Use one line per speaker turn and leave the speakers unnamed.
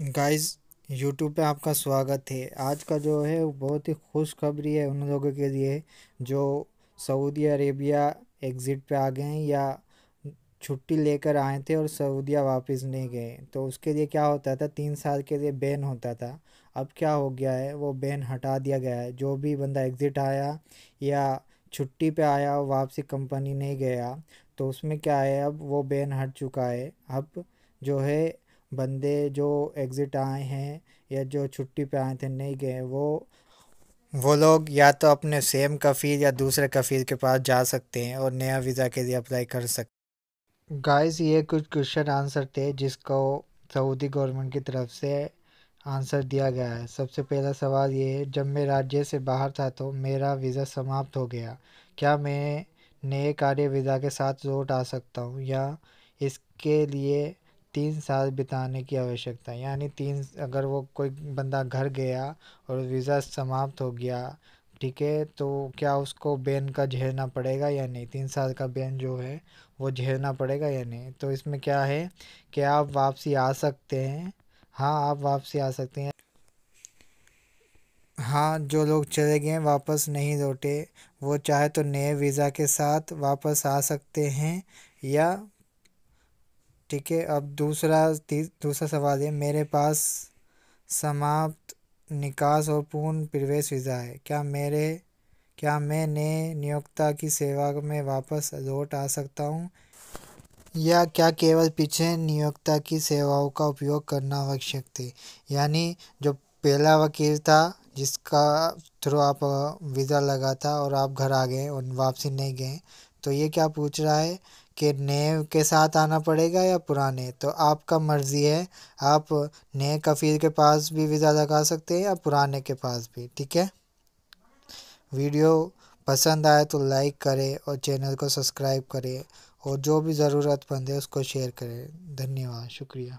Guys YouTube पे आपका स्वागत है। आज का जो है, वो बहुत ही खुशखबरी है उन लोगों के लिए जो सऊदी अरेबिया एग्ज़िट पे आ गए हैं या छुट्टी लेकर आए थे और सऊदिया वापस नहीं गए। तो उसके लिए क्या होता था? तीन साल के लिए बैन होता था। अब क्या हो गया है? वो बैन हटा दिया गया है। जो भी बंदा एग्ज़िट आया या छुट्टी पे आया और वापसी कंपनी नहीं गया। तो उसमें क्या है? अब वो बैन हट चुका है। अब जो है बंदे जो एग्ज़िट आए हैं या जो छुट्टी पे आए थे, नहीं गए, वो वो लोग या तो अपने सेम कफ़ील या दूसरे कफ़ील के पास जा सकते हैं और नया वीज़ा के लिए अप्लाई कर सकते गाइस ये कुछ क्वेश्चन आंसर थे जिसको सऊदी गवर्नमेंट की तरफ़ से आंसर दिया गया है। सबसे पहला सवाल ये है, जब मैं राज्य से बाहर था तो मेरा वीज़ा समाप्त हो गया, क्या मैं नए कार्य वीज़ा के साथ लौट आ सकता हूँ या इसके लिए तीन साल बिताने की आवश्यकता है। यानी तीन अगर वो कोई बंदा घर गया और वीज़ा समाप्त हो गया, ठीक है तो क्या उसको बैन का झेलना पड़ेगा या नहीं? तीन साल का बैन जो है, वो झेलना पड़ेगा या नहीं? तो इसमें क्या है कि आप वापसी आ सकते हैं। हाँ आप वापसी आ सकते हैं। हाँ जो लोग चले गए वापस नहीं लौटे, वो चाहे तो नए वीज़ा के साथ वापस आ सकते हैं या ठीक है, अब दूसरा दूसरा सवाल है, मेरे पास समाप्त, निकास और पूर्ण प्रवेश वीज़ा है। क्या मेरे, क्या मैं नए नियोक्ता की सेवा में वापस लौट आ सकता हूँ? या क्या केवल पीछे नियोक्ता की सेवाओं का उपयोग करना आवश्यक थे? यानी जो पहला वकील था जिसका थ्रू आप वीज़ा लगा था और आप घर आ गए और वापसी नहीं गए तो ये क्या पूछ रहा है कि नए के साथ आना पड़ेगा या पुराने? तो आपका मर्ज़ी है, आप नए कफ़ील के पास भी वीज़ा लगा सकते हैं या पुराने के पास भी, ठीक है? वीडियो पसंद आए तो लाइक करें और चैनल को सब्सक्राइब करें और जो भी ज़रूरतमंद है उसको शेयर करें। धन्यवाद, शुक्रिया।